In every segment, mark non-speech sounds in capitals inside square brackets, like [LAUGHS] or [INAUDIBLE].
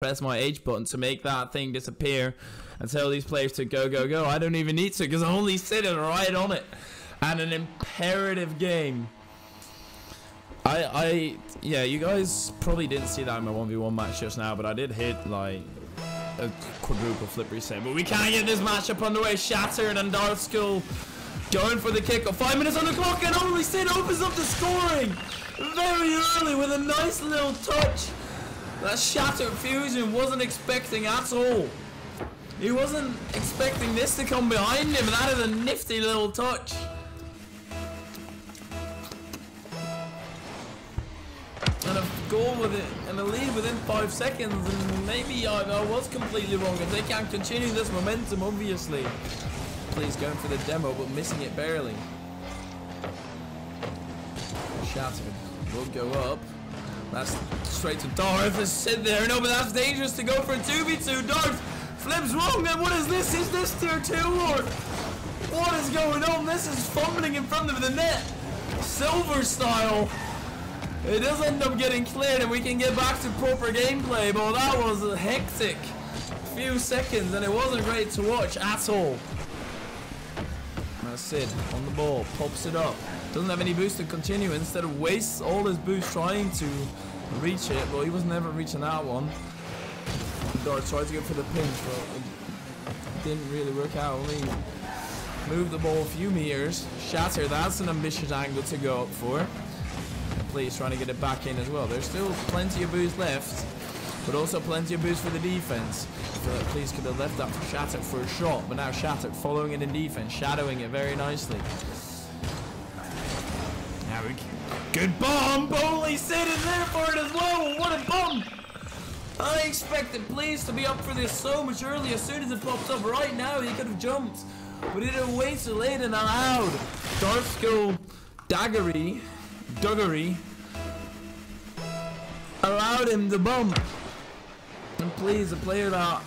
press my H button to make that thing disappear and tell these players to go, go, go. I don't even need to because I'm only sitting right on it. And an imperative game. I, I, yeah, you guys probably didn't see that in my 1v1 match just now, but I did hit, like, a quadruple flip reset. But we can't get this match matchup underway. Shattered and Dark Skull going for the kick. Five minutes on the clock, and only Sid opens up the scoring very early with a nice little touch. That Shattered Fusion wasn't expecting at all. He wasn't expecting this to come behind him, and that is a nifty little touch. And a goal with it, and a lead within five seconds, and maybe I, I was completely wrong. If they can't continue this momentum, obviously. Please going for the demo, but missing it barely. Shattered will go up. That's straight to Darth. Just sit there. No, but that's dangerous to go for a 2v2. Darth flips wrong. Then what is this? Is this tier 2 or what is going on? This is fumbling in front of the net. Silver style. It does end up getting cleared and we can get back to proper gameplay, but that was a hectic few seconds and it wasn't great to watch at all. Now Sid on the ball, pops it up. Doesn't have any boost to continue. Instead of wastes all his boost trying to reach it, but he was never reaching that one. Dart tried to go for the pinch, but it didn't really work out. Only moved the ball a few meters. Shatter, that's an ambitious angle to go up for. Please trying to get it back in as well. There's still plenty of boost left, but also plenty of boost for the defense. I feel like Please could have left that for Shattered for a shot, but now Shattered following it in defense, shadowing it very nicely. Good bomb! Bowley sitting there for it as well! What a bomb! I expected Please to be up for this so much earlier. As soon as it popped up right now, he could have jumped. But he didn't wait too late and allowed Dark Skull Daggery Duggery allowed him to bump. And please, a player that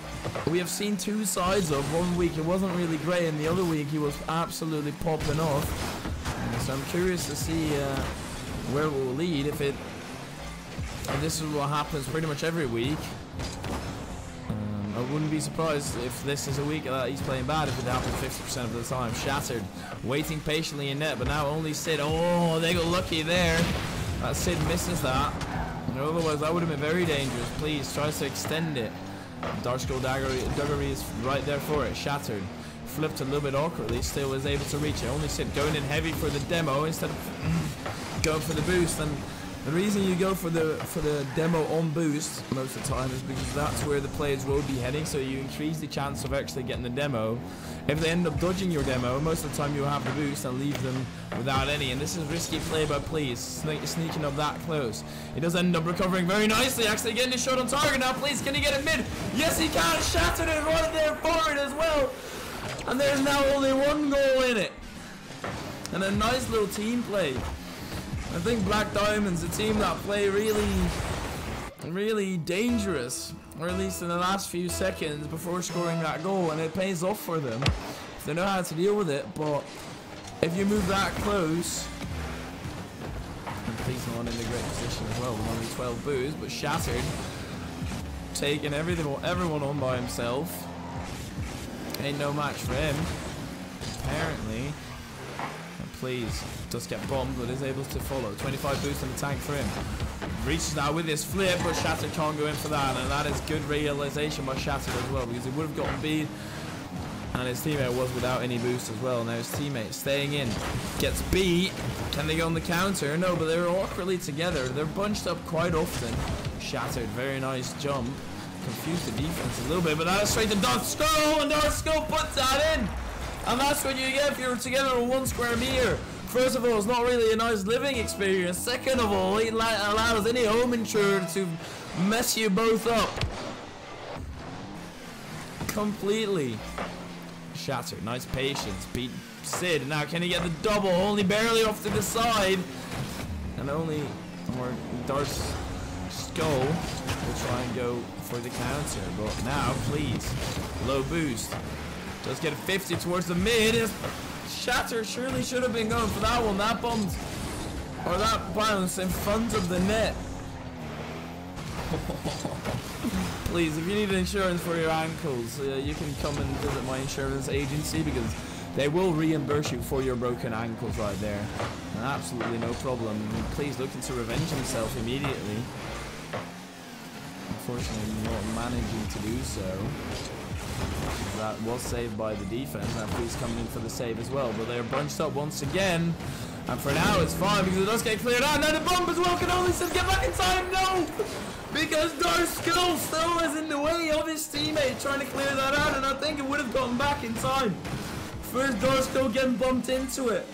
we have seen two sides of. One week it wasn't really great, and the other week he was absolutely popping off. So I'm curious to see uh, where it will lead. If it, this is what happens pretty much every week. Um, I wouldn't be surprised if this is a week that he's playing bad if it happens 50% of the time. Shattered, waiting patiently in net, but now only Sid. Oh, they got lucky there. That Sid misses that. otherwise, that would have been very dangerous. Please, tries to extend it. Dark Skull Daggery, Duggery is right there for it. Shattered. Flipped a little bit awkwardly, still was able to reach it. Only Sid going in heavy for the demo instead of going for the boost. And the reason you go for the for the demo on boost most of the time is because that's where the players will be heading, so you increase the chance of actually getting the demo. If they end up dodging your demo, most of the time you'll have the boost and leave them without any. And this is risky play by Please, sne sneaking up that close. He does end up recovering very nicely, actually getting his shot on target now. Please, can he get it mid? Yes, he can. Shattered it right there for it as well. And there's now only one goal in it. And a nice little team play. I think Black Diamond's a team that play really, really dangerous. Or at least in the last few seconds before scoring that goal. And it pays off for them. They know how to deal with it. But if you move that close... And he's not in a great position as well with only 12 boos. But Shattered. Taking everything, everyone on by himself. Ain't no match for him. Apparently please. Does get bombed, but is able to follow. 25 boost in the tank for him. Reaches now with his flip, but Shatter can't go in for that. And that is good realization by Shatter as well, because he would have gotten beat. And his teammate was without any boost as well. Now his teammate staying in. Gets beat. Can they go on the counter? No, but they're awkwardly together. They're bunched up quite often. Shattered. Very nice jump. Confused the defense a little bit, but that is straight to Darth Skull, and Darth Skull puts that in. And that's what you get if you're together on one square meter. First of all, it's not really a nice living experience. Second of all, it allows any home intruder to mess you both up. Completely. Shattered. Nice patience. Beat Sid. Now, can he get the double? Only barely off to the side. And only more Darth Skull will try and go for the counter. But now, please. Low boost. Does get a 50 towards the mid. Shatter surely should have been going for that one. That bombed or that bounce in front of the net. [LAUGHS] Please, if you need insurance for your ankles, uh, you can come and visit my insurance agency because they will reimburse you for your broken ankles right there. Absolutely no problem. Please look into revenge himself immediately. Unfortunately, not managing to do so. That was saved by the defense. Now please coming in for the save as well. But they're bunched up once again. And for now, it's fine because it does get cleared out. Now the bomb as well can only says get back in time. No! Because Darskull still is in the way of his teammate trying to clear that out. And I think it would have gotten back in time. First Darsko getting bumped into it.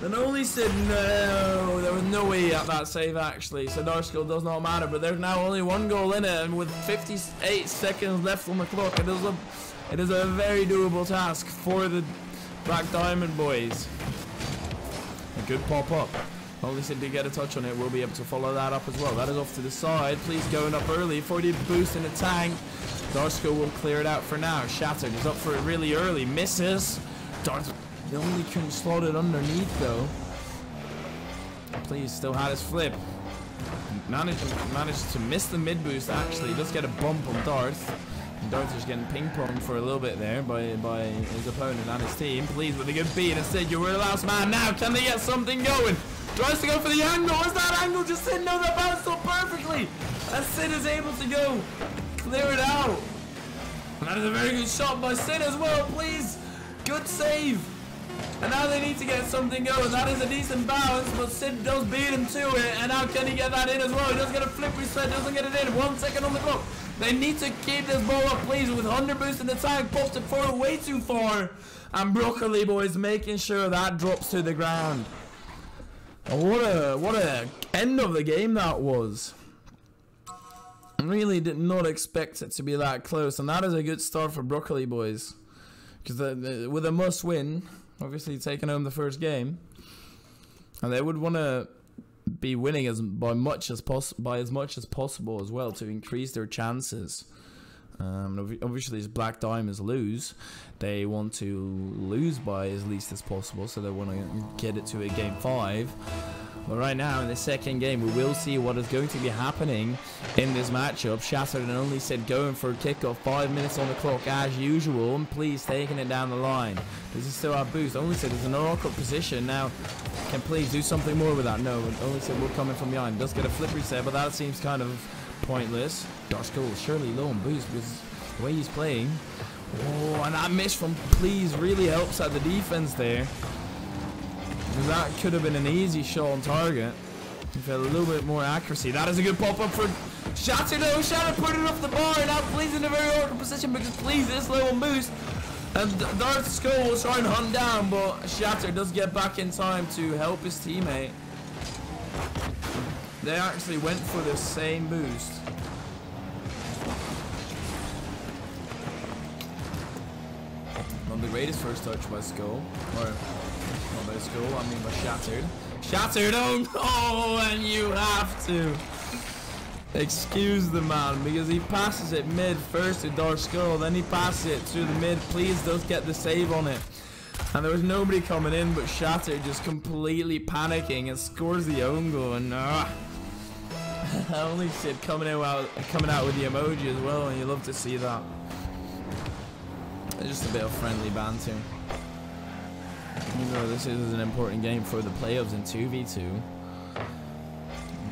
Then only Sid no, there was no way at that save actually, so Darsko does not matter, but there's now only one goal in it, and with 58 seconds left on the clock, it is a, it is a very doable task for the Black Diamond boys. A good pop-up. Only Sid to get a touch on it, we'll be able to follow that up as well. That is off to the side, please going up early, 40 boost in the tank. Darsko will clear it out for now. Shattered is up for it really early, misses. Darth they only couldn't slot it underneath though. Please, still had his flip. Managed, managed to miss the mid boost actually. Does get a bump on Darth. And Darth is getting ping ponged for a little bit there by, by his opponent and his team. Please with a good beat. Instead, you were the last man now. Can they get something going? Tries to go for the angle. Is that angle just in? No, that bounced so perfectly. And Sid is able to go clear it out. And that is a very good shot by Sid as well. Please. Good save. And now they need to get something going. That is a decent bounce, but Sid does beat him to it. And now can he get that in as well? He does get a flip reset, doesn't get it in. One second on the clock. They need to keep this ball up, please. With 100 boost in the tank, pops it forward way too far. And Broccoli boys making sure that drops to the ground. what a what a end of the game that was. Really did not expect it to be that close, and that is a good start for Broccoli boys. Because with a must win, obviously taking home the first game, and they would want to be winning as by much as poss by as much as possible as well to increase their chances. Um, obviously, as Black Diamonds lose, they want to lose by as least as possible, so they want to get it to a game five. But right now, in the second game, we will see what is going to be happening in this matchup. Shattered and only Sid going for a kickoff. Five minutes on the clock as usual. And please taking it down the line. Does he still have boost? Only Sid there's an awkward position. Now, can please do something more with that? No, only Sid we're coming from behind. Does get a flip reset, but that seems kind of pointless. Dark Skull surely low on boost because the way he's playing. Oh, and that miss from please really helps out the defense there. That could have been an easy shot on target. If had a little bit more accuracy. That is a good pop-up for Shatter though. Shatter put it off the bar. Now Please in a very awkward position because Please is low on boost. And Darth Skull will try and hunt down, but Shatter does get back in time to help his teammate. They actually went for the same boost. Not the greatest first touch by Skull. Or by Skull, I mean by Shattered. Shattered, oh no, and you have to. Excuse the man because he passes it mid first to Dark Skull, then he passes it through the mid. Please does get the save on it. And there was nobody coming in but Shatter just completely panicking and scores the own goal and [LAUGHS] uh, only Sid coming out coming out with the emoji as well and you love to see that. Just a bit of friendly banter. You know this is an important game for the playoffs in 2v2.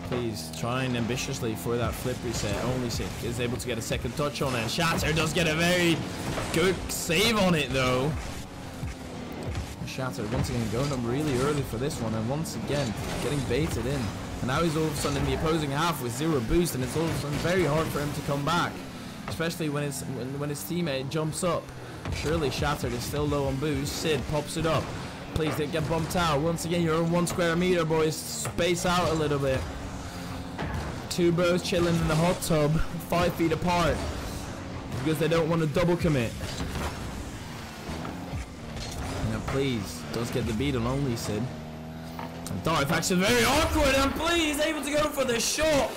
Please, trying ambitiously for that flip reset. Only Sid is able to get a second touch on it. Shatter does get a very good save on it though. Shatter once again going up really early for this one and once again getting baited in. And now he's all of a sudden in the opposing half with zero boost and it's all of a sudden very hard for him to come back. Especially when his, when, when his teammate jumps up. Surely Shattered is still low on boost. Sid pops it up. Please don't get bumped out. Once again, you're on one square meter, boys. Space out a little bit. Two bros chilling in the hot tub, five feet apart. Because they don't want to double commit. Now please, does get the beat on only Sid. And Darth actually very awkward and please able to go for the shot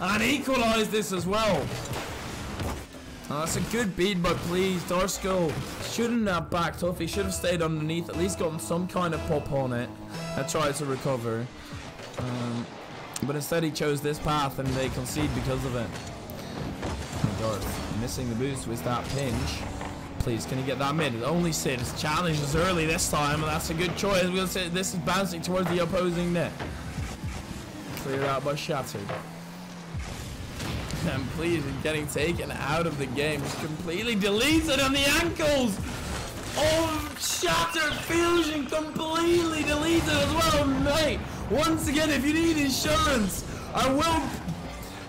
and equalize this as well. Oh, that's a good beat but Please. Darsko shouldn't have backed off. He should have stayed underneath, at least gotten some kind of pop on it and tried to recover. Um, but instead he chose this path and they concede because of it. Darth missing the boost with that pinch. Please, can he get that mid? Only Sid challenges early this time, and that's a good choice because this is bouncing towards the opposing net. Cleared out by Shattered. And please, getting taken out of the game. Just completely deleted on the ankles. Oh, Shattered Fusion completely deleted as well, mate. Once again, if you need insurance, I will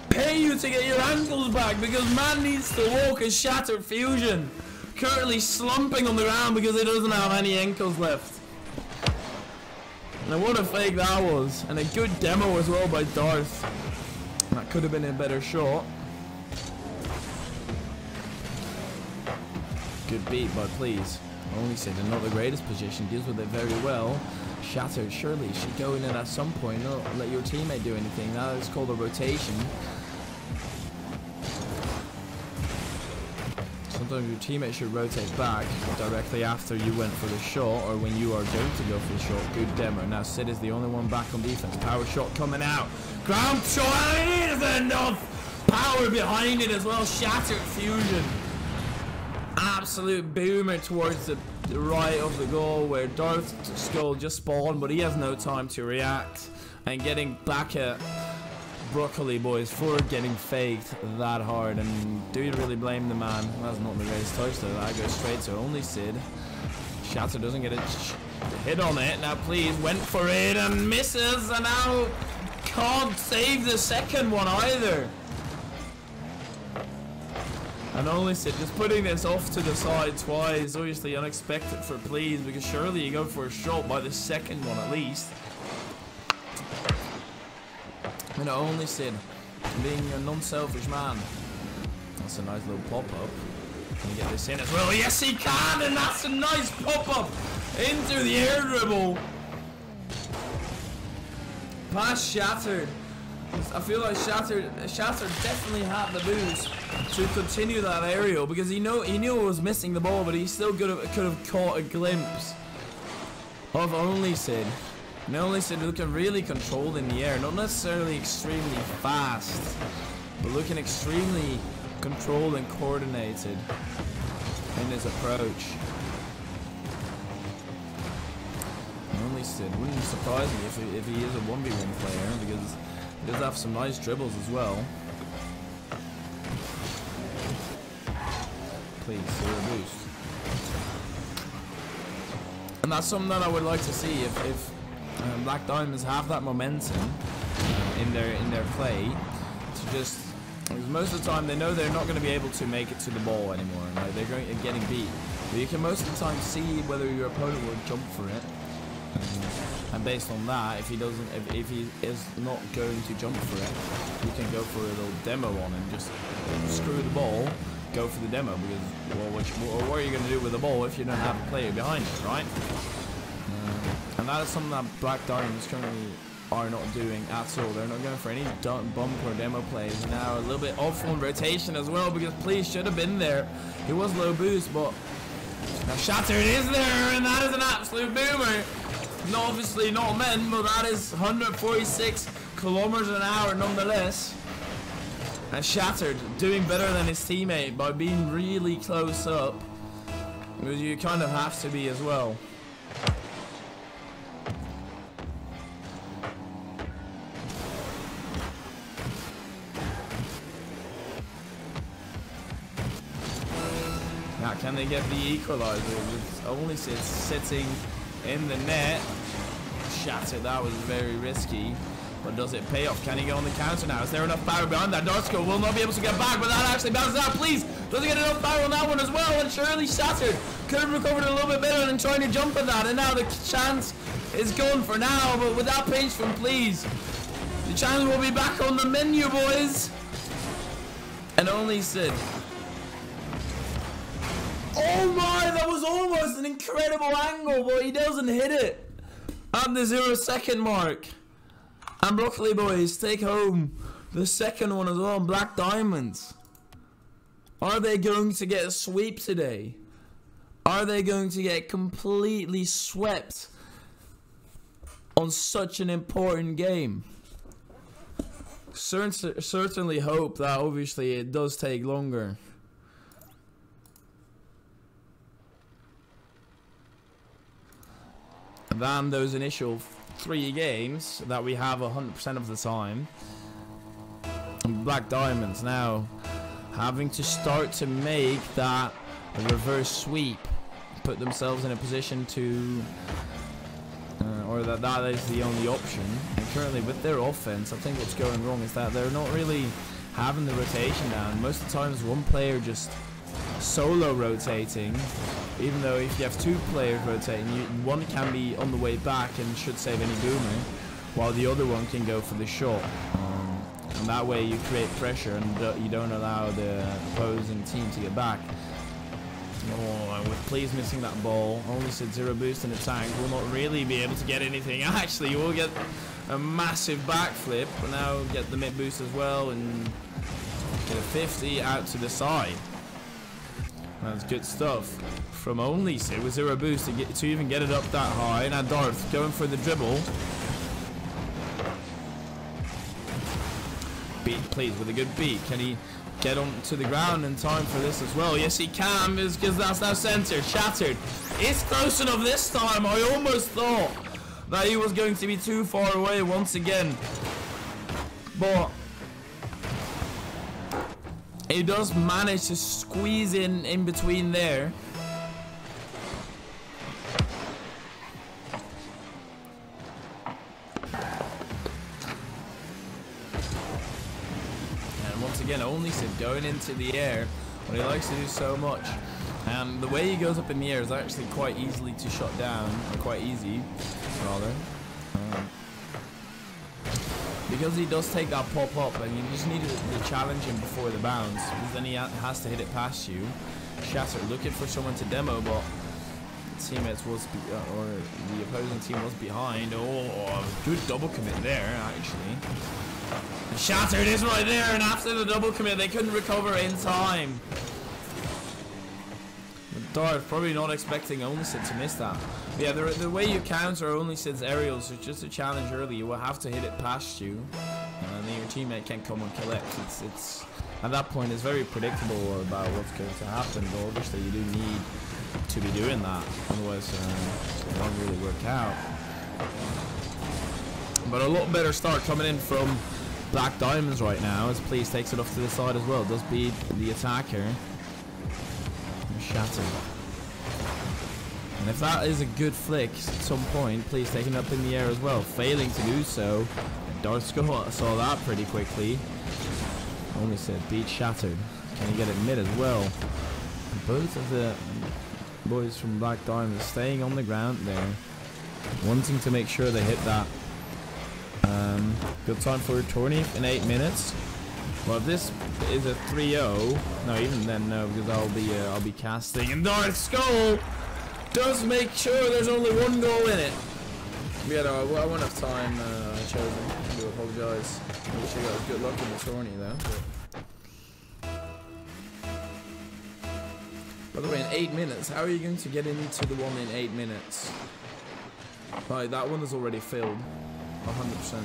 pay you to get your ankles back because man needs to walk a Shattered Fusion. Currently slumping on the ground because he doesn't have any ankles left. And what a fake that was. And a good demo as well by Darth. That could have been a better shot. Good beat, but please. Only in not the greatest position, deals with it very well. Shattered, surely should go in it at some point, not let your teammate do anything. That is called a rotation. Sometimes your teammate should rotate back directly after you went for the shot or when you are going to go for the shot. Good demo. Now Sid is the only one back on defense. Power shot coming out. Ground. It is enough. Power behind it as well. Shattered fusion. Absolute boomer towards the, the right of the goal where Darth Skull just spawned, but he has no time to react. And getting back at Broccoli boys for getting faked that hard. And do you really blame the man? That's not the greatest touch though. That goes straight to only Sid. Shatter doesn't get a hit on it. Now please went for it and misses. And now can't save the second one either. And only Sid just putting this off to the side twice. Obviously unexpected for please because surely you go for a shot by the second one at least. And only Sid, being a non-selfish man. That's a nice little pop-up. Can you get this in as well? Yes, he can! And that's a nice pop-up into the air dribble. Pass shattered. I feel like Shattered, Shattered definitely had the boost to continue that aerial because he know he knew it was missing the ball, but he still could have could have caught a glimpse of only Sid. Only Sid looking really controlled in the air, not necessarily extremely fast, but looking extremely controlled and coordinated in his approach. Sid wouldn't surprise me if he, if he is a 1v1 player because he does have some nice dribbles as well. Please, zero boost. And that's something that I would like to see if, if um, Black Diamonds have that momentum in their in their play to just because most of the time they know they're not going to be able to make it to the ball anymore. Like they're going getting beat. But you can most of the time see whether your opponent will jump for it. And based on that, if he doesn't, if, if he is not going to jump for it, you can go for a little demo on and just screw the ball, go for the demo because well, which, what are you going to do with the ball if you don't have a player behind it, right? And that is something that Black Diamonds currently are not doing at all. They're not going for any bump or demo plays. Now a little bit off on rotation as well because Please should have been there. He was low boost, but now Shattered is there, and that is an absolute boomer. Not obviously not men, but that is 146 kilometers an hour nonetheless. And Shattered doing better than his teammate by being really close up. You kind of have to be as well. They get the equalizer? It's only sits sitting in the net. Shattered. That was very risky. But does it pay off? Can he go on the counter now? Is there enough power behind that? Darsko will not be able to get back, but that actually bounces out. Please, does he get enough power on that one as well? And surely Shattered could have recovered a little bit better than trying to jump at that. And now the chance is gone for now, but without pace from Please. The chance will be back on the menu, boys. And only Sid Oh my, that was almost an incredible angle, but he doesn't hit it at the zero second mark. And Broccoli Boys take home the second one as well, Black Diamonds. Are they going to get a sweep today? Are they going to get completely swept on such an important game? Cer- certainly hope that obviously it does take longer. Than those initial three games that we have 100% of the time. Black Diamonds now having to start to make that reverse sweep, put themselves in a position to, uh, or that that is the only option. And currently with their offense, I think what's going wrong is that they're not really having the rotation down. Most of the times one player just solo rotating, even though if you have two players rotating, you, one can be on the way back and should save any boomer, while the other one can go for the shot. Um, and that way you create pressure and you don't allow the opposing team to get back. Oh, with Please missing that ball, only Sid zero boost in the tank, will not really be able to get anything. [LAUGHS] Actually, you will get a massive backflip, but now get the mid boost as well and get a 50 out to the side. That's good stuff from only Sid with zero boost to, get, to even get it up that high. Now Darth going for the dribble. Beat, please, with a good beat. Can he get on to the ground in time for this as well? Yes, he can, because that's now centered. Shattered. It's close enough this time. I almost thought that he was going to be too far away once again. But he does manage to squeeze in in between there. And once again, only going into the air when he likes to do so much. And the way he goes up in the air is actually quite easily to shut down, quite easy, rather. Um, because he does take that pop up and you just need to, challenge him before the bounce because then he ha has to hit it past you. Shatter looking for someone to demo but teammates was uh, or the opposing team was behind. Oh good double commit there actually. Shatter is right there and after the double commit. They couldn't recover in time. Darth probably not expecting only to miss that yeah, the, the way you counter only Sid's aerials is just a challenge early. You will have to hit it past you, and then your teammate can come and collect. It's, it's at that point it's very predictable about what's going to happen. But obviously you do need to be doing that, otherwise uh, it won't really work out. But a lot better start coming in from Black Diamonds right now as Please takes it off to the side as well. Does beat the attacker. Shattered. And if that is a good flick at some point, please take it up in the air as well. Failing to do so, Darth Skull saw that pretty quickly. Only Sid beat shattered. Can he get it mid as well? Both of the boys from Black Diamond staying on the ground there, wanting to make sure they hit that. Um, good time for tourney in eight minutes. Well, this is a 3-0, no, even then no, because I'll be uh, I'll be casting and Darth Skull does make sure there's only one goal in it. Yeah, no, I, won't have time uh, chosen. I do apologise. I wish I got good luck in the tourney though. By the way, in eight minutes, how are you going to get into the one in eight minutes? Right, that one is already filled. 100%.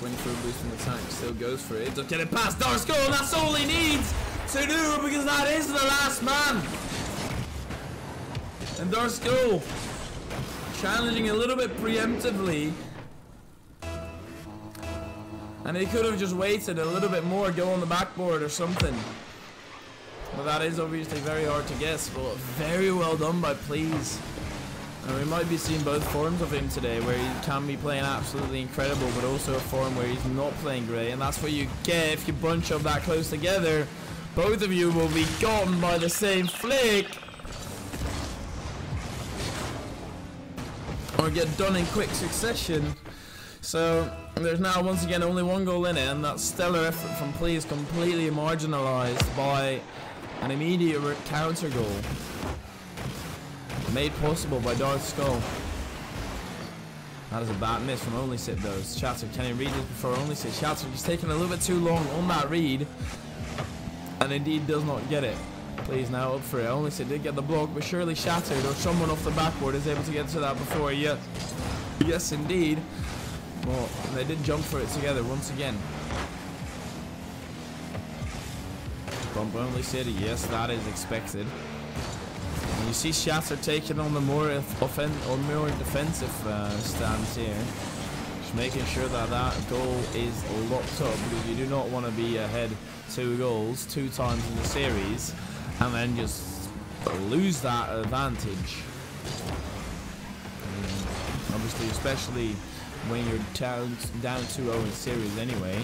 Please, 24 boost from the tank, still goes for it. Get it past Darsko, and that's all he needs to do because that is the last man. And Darsko challenging a little bit preemptively. And he could have just waited a little bit more, go on the backboard or something. But that is obviously very hard to guess, but very well done by Please. And we might be seeing both forms of him today, where he can be playing absolutely incredible, but also a form where he's not playing great. And that's what you get if you bunch up that close together. Both of you will be gotten by the same flick. Or get done in quick succession. So, there's now once again only one goal in it, and that stellar effort from Please completely marginalized by an immediate counter goal. Made possible by Darth Skull. That is a bad miss from Only Sid though. Chatter, can he read this before Only Sid? Chatter, he's taking a little bit too long on that read. And indeed does not get it. Please now up for it. Only Sid did get the block, but surely shattered, or someone off the backboard is able to get to that before. Yes, yes, indeed. Well, they did jump for it together once again. Bump only City, yes, that is expected. You see Shatter taking on the more offen or more defensive uh, stance here. Just making sure that that goal is locked up because you do not want to be ahead two goals two times in the series and then just lose that advantage. Um, obviously, especially when you're down down 2-0 in series anyway.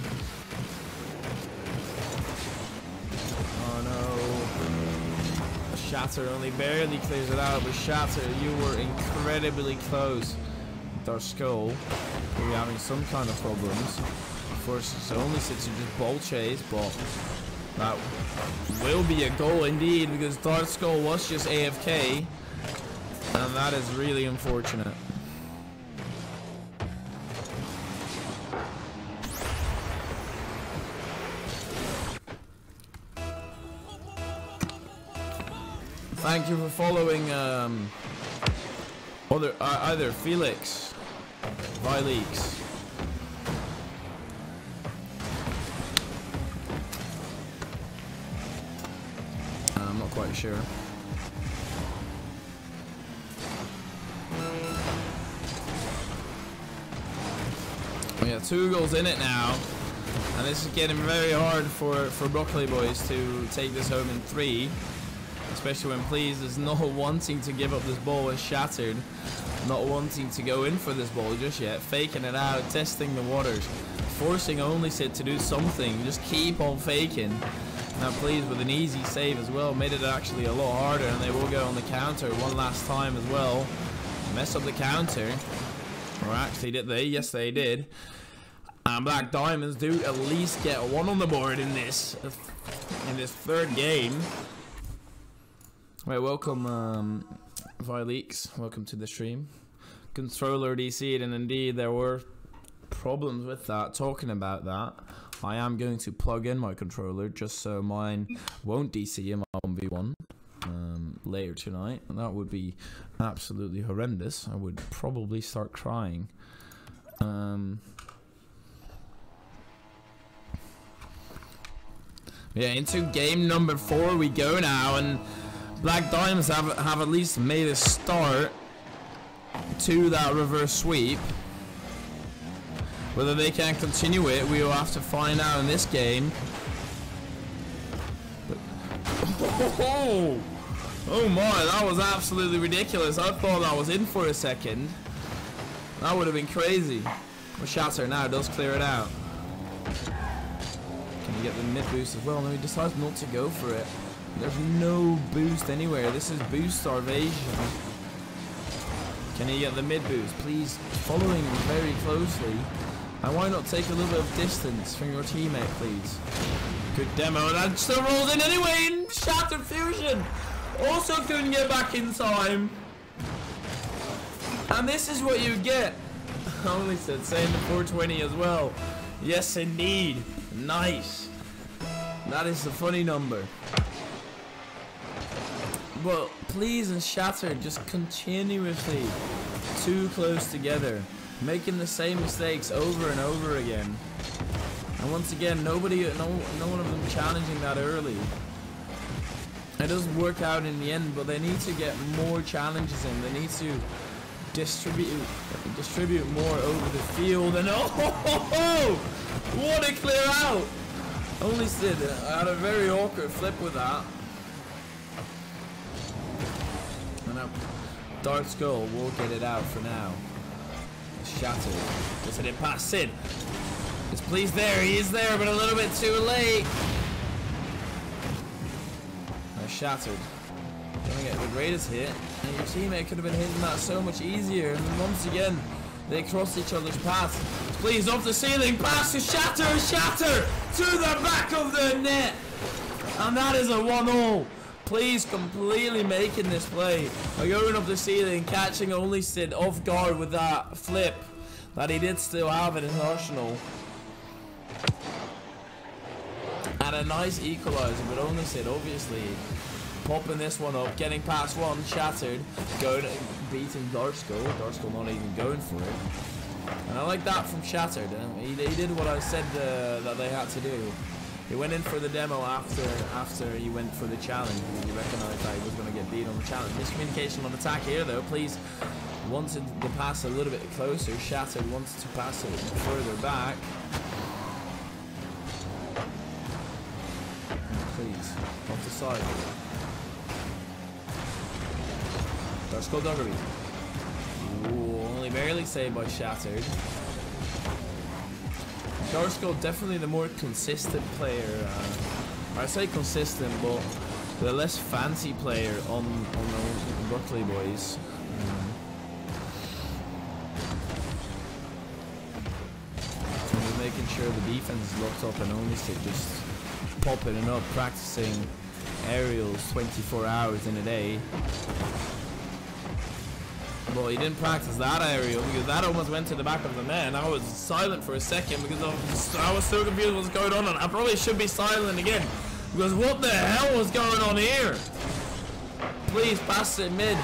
Shatter only barely clears it out, but Shatter, you were incredibly close with skull. We're having some kind of problems. Of course, it's only since you just ball chase, but that will be a goal indeed because Dark Skull was just AFK. And that is really unfortunate. Thank you for following um, other, uh, either Felix, Vileaks, Uh, I'm not quite sure. We have two goals in it now. And this is getting very hard for, for Broccoli Boys to take this home in three. Especially when Please is not [LAUGHS] wanting to give up this ball as shattered. Not wanting to go in for this ball just yet. Faking it out, testing the waters. Forcing only Sid to do something. Just keep on faking. Now Please with an easy save as well. Made it actually a lot harder and they will go on the counter one last time as well. Mess up the counter. Or actually did they? Yes they did. And Black Diamonds do at least get one on the board in this in this third game. Right, welcome um Vileaks. Welcome to the stream. Controller DC and indeed there were problems with that. Talking about that. I am going to plug in my controller just so mine won't DC in my 1v1 um, later tonight. And that would be absolutely horrendous. I would probably start crying. Um, yeah, into game number four we go now. And Black Diamonds have, have at least made a start to that reverse sweep. Whether they can continue it, we will have to find out in this game. Oh, [LAUGHS] oh my, that was absolutely ridiculous. I thought I was in for a second. That would have been crazy. Well, Shatter now does clear it out. Can he get the mid boost as well? No, he decides not to go for it. There's no boost anywhere. This is boost starvation. Can he get the mid boost? Please, following very closely. And why not take a little bit of distance from your teammate, please? Good demo, and that still rolls in anyway in Shattered Fusion. Also couldn't get back in time. And this is what you get. [LAUGHS] I only Sid saying the 420 as well. Yes, indeed. Nice. That is a funny number. But please and Shatter just continuously too close together making the same mistakes over and over again. And once again, nobody, no, no one of them challenging that early. It doesn't work out in the end, but they need to get more challenges in. They need to distribute, distribute more over the field. And [LAUGHS] oh, ho, ho, ho, what a clear out! Only Sid I had a very awkward flip with that. Now Dark Skull will get it out for now shattered. Just hit it past Sid. It's please there. He is there, but a little bit too late. Now shattered. Get the greatest hit. And your teammate could have been hitting that so much easier. And once again, they cross each other's paths. Please off the ceiling. Pass to Shatter. Shatter to the back of the net. And that is a one-all. Please completely making this play by going up the ceiling, catching only Sid off guard with that flip that he did still have in his arsenal. And a nice equalizer, but only Sid obviously popping this one up, getting past one, shattered, going, beating Darsko. Darsko not even going for it. And I like that from Shattered. Um, he, he did what I said uh, that they had to do. He went in for the demo after after he went for the challenge. He recognized that he was going to get beat on the challenge. Miscommunication on attack here, though. Please wanted to pass a little bit closer. Shattered wanted to pass it further back. Please, off the side. Darsko Duggery. Ooh, only barely saved by Shattered. Darsko definitely the more consistent player. Uh, I say consistent, but the less fancy player on on the Broccoli boys. We're making sure the defense is locked up and only Sid just popping it up, practicing aerials 24 hours in a day. He didn't practice that aerial because that almost went to the back of the. And I was silent for a second because I was, I was confused what's going on. And I probably should be silent again because what the hell was going on here? Please pass it mid.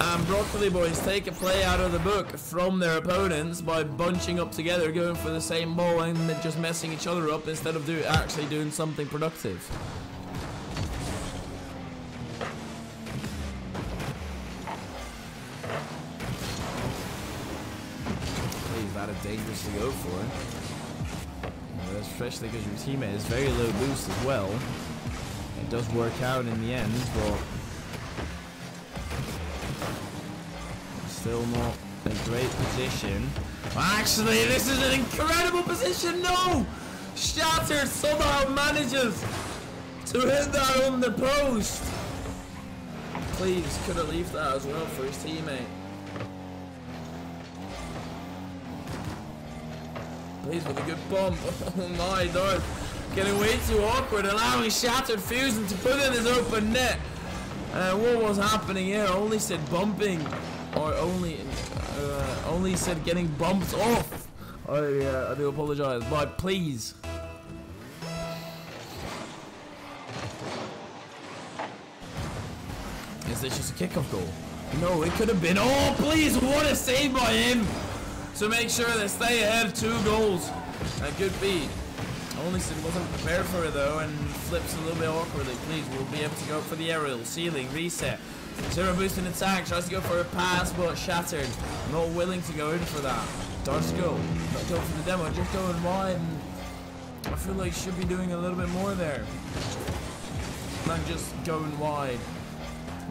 And Broccoli Boys take a play out of the book from their opponents by bunching up together, going for the same ball and just messing each other up instead of do actually doing something productive. Dangerous to go for. Especially because your teammate is very low boost as well. It does work out in the end, but still not a great position. Actually, this is an incredible position. No! Shattered somehow manages to hit that on the post. Please, could have left that as well for his teammate. Please with a good bump. [LAUGHS] Oh my god. Getting way too awkward, allowing Shattered Fusion to put in his open net. Uh, what was happening here? Only Sid bumping, or only, uh, only Sid getting bumped off. I, uh, I do apologize, but please. Is this just a kickoff goal? No, it could have been. Oh, please, what a save by him! To make sure they stay ahead two goals. A good beat. Olison wasn't prepared for it though and flips a little bit awkwardly. Please, we'll be able to go for the aerial, ceiling, reset. Zero boost in attack, tries to go for a pass but shattered. Not willing to go in for that. Darsko, not go for the demo, just going wide and I feel like should be doing a little bit more there. Not just going wide.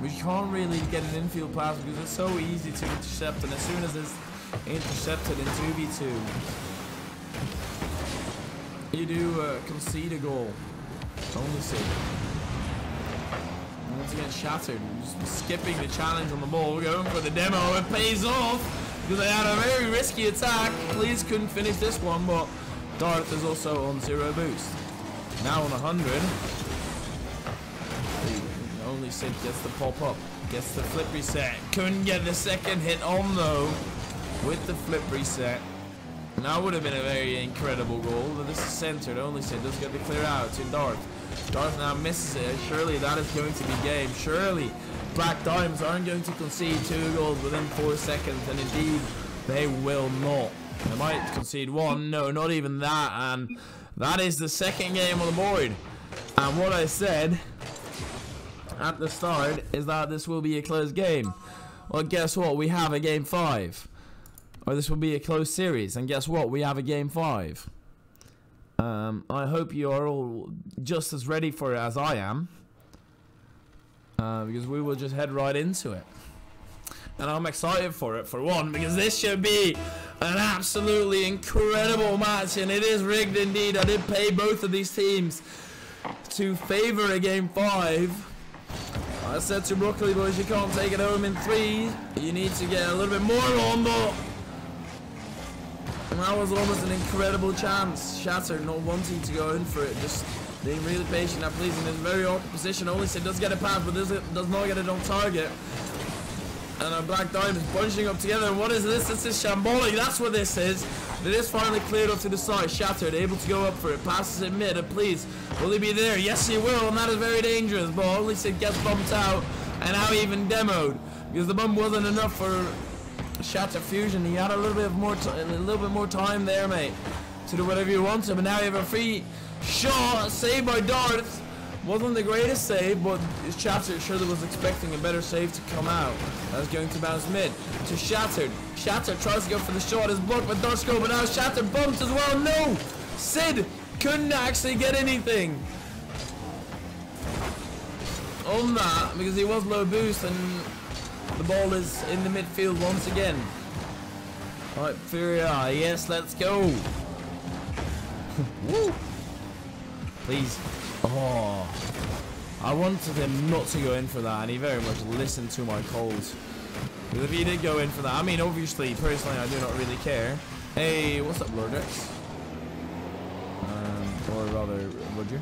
We can't really get an infield pass because it's so easy to intercept and as soon as it's intercepted in 2v2. You do uh, concede a goal. Only see. Once again shattered. Skipping the challenge on the ball, going for the demo. It pays off because they had a very risky attack. Please couldn't finish this one, but Darth is also on zero boost. Now on 100. Only Sid gets the pop up, gets the flip reset. Couldn't get the second hit on though with the flip reset. Now would have been a very incredible goal, but this is centered. Only Sid does get the clear out to Darth. Darth now misses it. Surely that is going to be game. Surely Black Diamonds aren't going to concede two goals within four seconds, and indeed they will not. They might concede one. No, not even that. And that is the second game on the board. And what I said at the start is that this will be a close game. Well, guess what? We have a game five or this will be a close series. And guess what? We have a game five. Um, I hope you are all just as ready for it as I am. Uh, because we will just head right into it. And I'm excited for it, for one, because this should be an absolutely incredible match. And it is rigged indeed. I did pay both of these teams to favor a game five. I said to Broccoli Boys, you can't take it home in three. You need to get a little bit more on, but and that was almost an incredible chance. Shatter not wanting to go in for it, just being really patient Now, pleasing in a very awkward position. Only Sid does get a pass, but does, it, does not get it on target. and a Black Diamond's bunching up together. And what is this? This is shambolic. That's what this is. It is finally cleared up to the side. Shattered, able to go up for it. Passes it mid. And please, will he be there? Yes, he will. And that is very dangerous. But Sid gets bumped out. And now even demoed. Because the bump wasn't enough for Shatter Fusion. He had a little bit of more a little bit more time there, mate. To do whatever you want to. But now you have a free shot. Saved by Darth. Wasn't the greatest save, but Shattered surely was expecting a better save to come out. That's going to bounce mid to Shattered. Shattered tries to go for the shot, is blocked by Darsko, but now Shattered bumps as well. No! Sid couldn't actually get anything on that because he was low boost and the ball is in the midfield once again. Alright, Furia, yes, let's go. [LAUGHS] Woo! Please. Oh, I wanted him not to go in for that, and he very much listened to my calls. Because if he did go in for that, I mean, obviously, personally, I do not really care. Hey, what's up, Lordex? Um, or rather, Roger.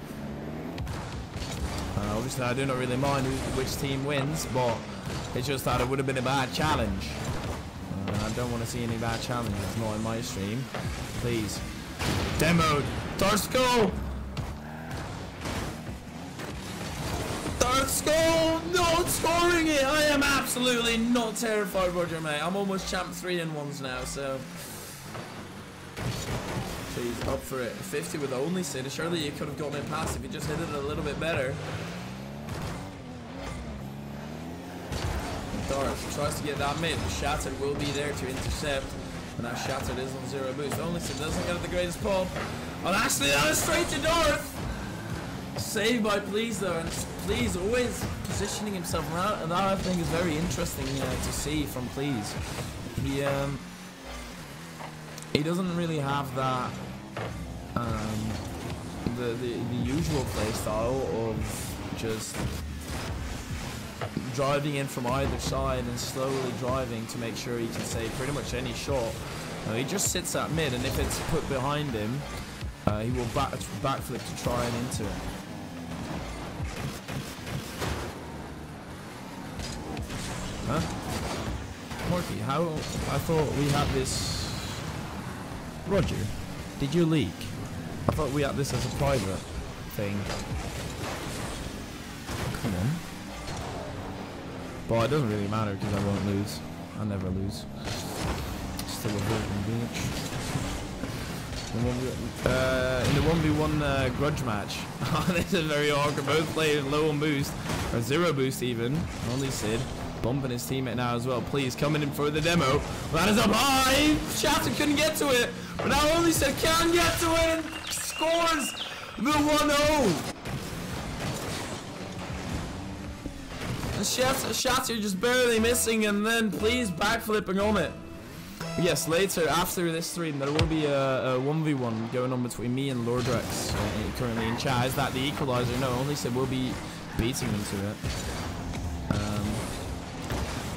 Uh, obviously, I do not really mind which team wins, but it's just that it would have been a bad challenge. Uh, I don't want to see any bad challenges, not in my stream. Please. Demoed. Darsko! Score! Not scoring it! I am absolutely not terrified, Roger, mate. I'm almost champ 3 in ones now, so... Please, up for it. 50 with only Sid. Surely you could have gotten it past if you just hit it a little bit better. Darth tries to get that mid. Shattered will be there to intercept. And now Shattered is on zero boost. Only Sid doesn't get the greatest pop. Oh, actually, that is straight to Darth! Saved by Please though, and Please always positioning himself around, and that I think is very interesting uh, to see from Please. He um, he doesn't really have that um, the, the the usual playstyle of just driving in from either side and slowly driving to make sure he can save pretty much any shot. Uh, he just sits at mid, and if it's put behind him, uh, he will back backflip to try and into it. Huh? Morky, how... I thought we had this... Roger, did you leak? I thought we had this as a private thing. Come on. But it doesn't really matter because I won't lose. I never lose. Still a virgin bitch. Uh, in the 1v1 uh, grudge match. [LAUGHS] this is very awkward. Both players low on boost, or zero boost even. Only Sid. Bumping his teammate now as well. Please, coming in for the demo. That is up high. Shatter couldn't get to it. But now only Sid can get to it and scores the 1-0. And Shatter just barely missing and then please backflipping on it. Yes, later after this stream there will be a, a 1v1 going on between me and Lordrex uh, currently in chat. Is that the equalizer? No, only Sid we'll be beating them to it.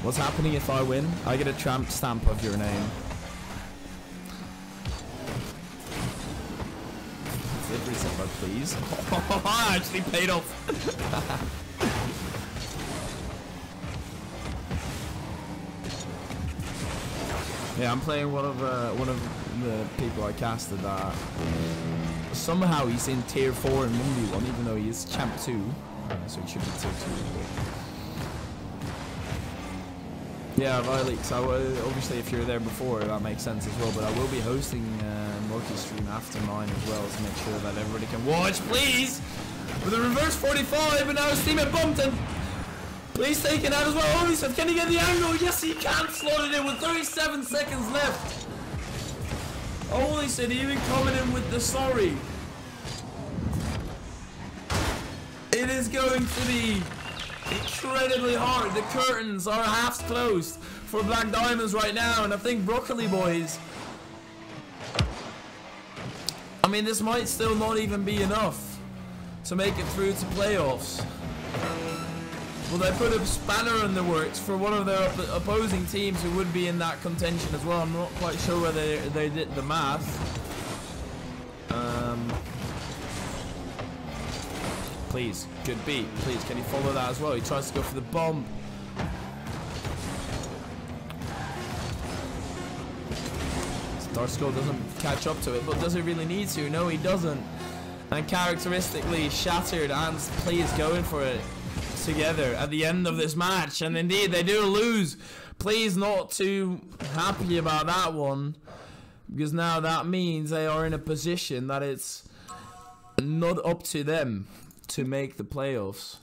What's happening if I win? I get a tramp stamp of your name. Simba, please. [LAUGHS] I actually paid off. [LAUGHS] yeah, I'm playing one of uh, one of the people I casted that somehow he's in tier 4 and 1v1 even though he is champ 2. Uh, so he should be tier 2. Yeah, Violet. So uh, obviously, if you're there before, that makes sense as well. But I will be hosting uh, Morky stream after mine as well to make sure that everybody can watch, please. With a reverse 45, and now his teammate bumped Please take it out as well. Only Sid, can he get the angle? Yes, he can. Slotted in with 37 seconds left. Only Sid, even coming in with the sorry. It is going to be incredibly hard. The curtains are half closed for Black Diamonds right now, and I think Broccoli Boys. I mean, this might still not even be enough to make it through to playoffs. Well, they put a spanner in the works for one of their op opposing teams who would be in that contention as well. I'm not quite sure whether they, they did the math. Um, please, good beat. Please, can you follow that as well? He tries to go for the bomb. Darkskull doesn't catch up to it, but does he really need to? No, he doesn't. And characteristically, Shattered and please, going for it together at the end of this match. And indeed, they do lose. Please not too happy about that one. Because now that means they are in a position that it's not up to them to make the playoffs.